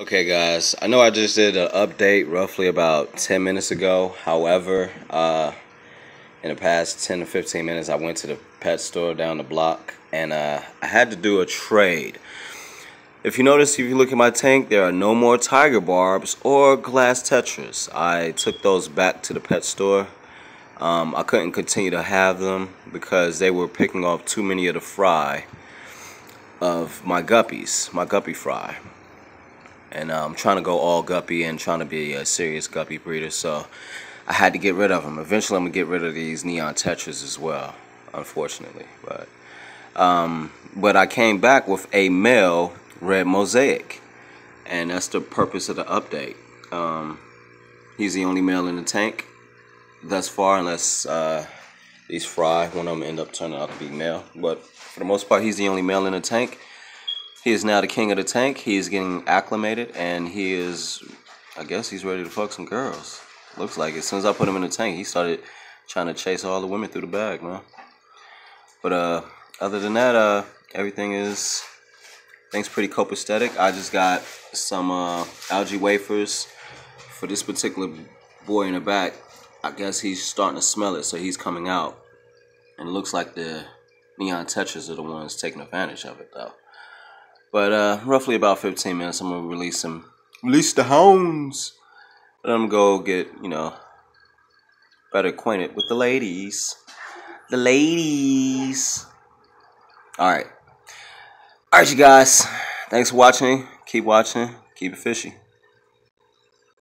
Okay guys, I know I just did an update roughly about 10 minutes ago. However, uh, in the past 10 to 15 minutes I went to the pet store down the block and uh, I had to do a trade. If you notice, if you look at my tank, there are no more tiger barbs or glass tetras. I took those back to the pet store. Um, I couldn't continue to have them because they were picking off too many of the fry of my guppies, my guppy fry and I'm trying to go all guppy and trying to be a serious guppy breeder so I had to get rid of them eventually I'm gonna get rid of these neon tetras as well unfortunately but um, but I came back with a male red mosaic and that's the purpose of the update. Um, he's the only male in the tank thus far unless uh, these fry one of them end up turning out to be male but for the most part he's the only male in the tank he is now the king of the tank. He is getting acclimated, and he is, I guess he's ready to fuck some girls. Looks like it. As soon as I put him in the tank, he started trying to chase all the women through the bag, man. But uh, other than that, uh, everything is, things pretty copacetic. I just got some uh, algae wafers for this particular boy in the back. I guess he's starting to smell it, so he's coming out. And it looks like the neon tetras are the ones taking advantage of it, though. But uh, roughly about 15 minutes, I'm gonna release them. Release the hounds. Let them go get, you know, better acquainted with the ladies. The ladies. All right. All right, you guys. Thanks for watching. Keep watching. Keep it fishy.